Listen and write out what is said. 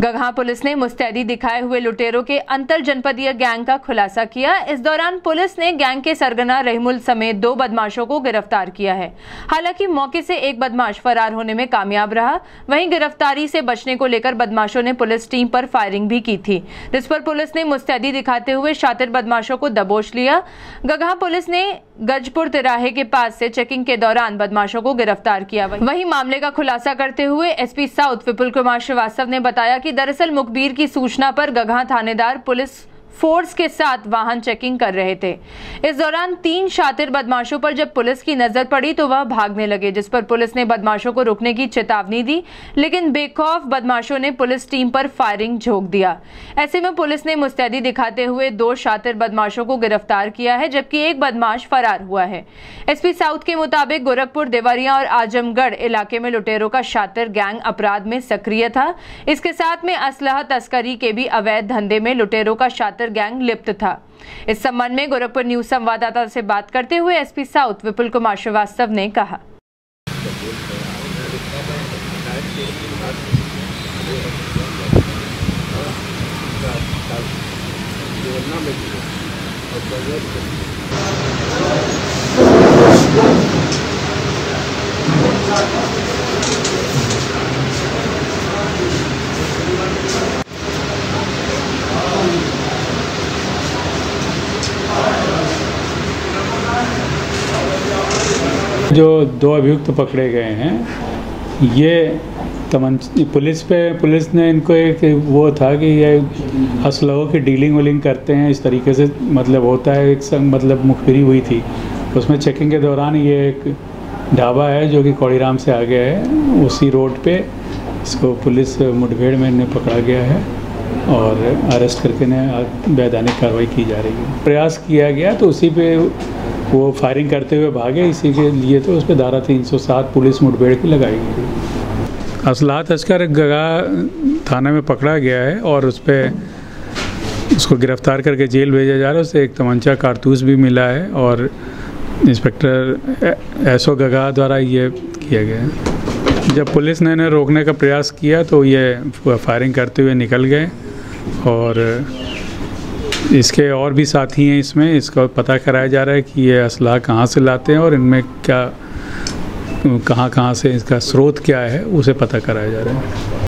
Gagaha police ने मुस्तैदी दिखाए हुए लुटेरों के अंतर जनपदीय गैंग का खुलासा किया। इस दौरान पुलिस ने गैंग के सरगना रहीमुल समेत दो बदमाशों को गिरफ़्तार किया है। हालाँकि मौके से एक बदमाश फरार होने में कामयाब रहा। वहीं गिरफ्तारी से बचने को लेकर बदमाशों ने पुलिस टीम पर फायरिंग भी की थी, जिस पर पुलिस ने मुस्तैदी दिखाते हुए शातिर बदमाशों को दबोच लिया। गगहा पुलिस ने गजपुर तिराहे के पास से चेकिंग के दौरान बदमाशों को गिरफ़्तार किया। वहीं मामले का खुलासा करते हुए एसपी साउथ विपुल कुमार श्रीवास्तव ने बताया कि दरअसल मुखबिर की सूचना पर गगहा थानेदार पुलिस फोर्स के साथ वाहन चेकिंग कर रहे थे। इस दौरान तीन शातिर बदमाशों पर जब पुलिस की नज़र पड़ी तो वह भागने लगे, जिस पर पुलिस ने बदमाशों को रुकने की चेतावनी दी, लेकिन बेखौफ बदमाशों ने पुलिस टीम पर फायरिंग झोंक दिया। ऐसे में पुलिस ने मुस्तैदी दिखाते हुए दो शातिर बदमाशों को गिरफ़्तार किया है, जबकि एक बदमाश फरार हुआ है। एसपी साउथ के मुताबिक गोरखपुर, देवरिया और आजमगढ़ इलाके में लुटेरों का शातिर गैंग अपराध में सक्रिय था। इसके साथ में असलह तस्करी के भी अवैध धंधे में लुटेरों का शातिर गैंग लिप्त था। इस संबंध में गोरखपुर न्यूज़ संवाददाता से बात करते हुए एसपी साउथ विपुल कुमार श्रीवास्तव ने कहा। जो दो अभियुक्त पकड़े गए हैं, ये तमंच, पुलिस पे, पुलिस ने इनको एक वो था कि ये असलहों की डीलिंग विलिंग करते हैं, इस तरीके से मतलब होता है, एक संग मतलब मुखबिरी हुई थी। उसमें चेकिंग के दौरान ये एक ढाबा है जो कि कौड़ीराम से आ गया है, उसी रोड पे इसको पुलिस मुठभेड़ में इन्हें पकड़ा गया है। और अरेस्ट करके ने वैधानिक कार्रवाई की जा रही है। प्रयास किया गया तो उसी पे वो फायरिंग करते हुए भागे, इसी के लिए तो उस पर धारा 307 पुलिस मुठभेड़ की लगाई गई। असलाह तस्कर गगा थाना में पकड़ा गया है और उस पर उसको गिरफ़्तार करके जेल भेजा जा रहा है। उससे एक तमंचा कारतूस भी मिला है और इंस्पेक्टर एसओ गगा द्वारा ये किया गया है। जब पुलिस ने इन्हें रोकने का प्रयास किया तो ये फायरिंग करते हुए निकल गए। और इसके और भी साथी हैं इसमें। इसका पता कराया जा रहा है कि ये असलाह कहाँ से लाते हैं और इनमें क्या कहाँ कहाँ से इसका स्रोत क्या है, उसे पता कराया जा रहा है।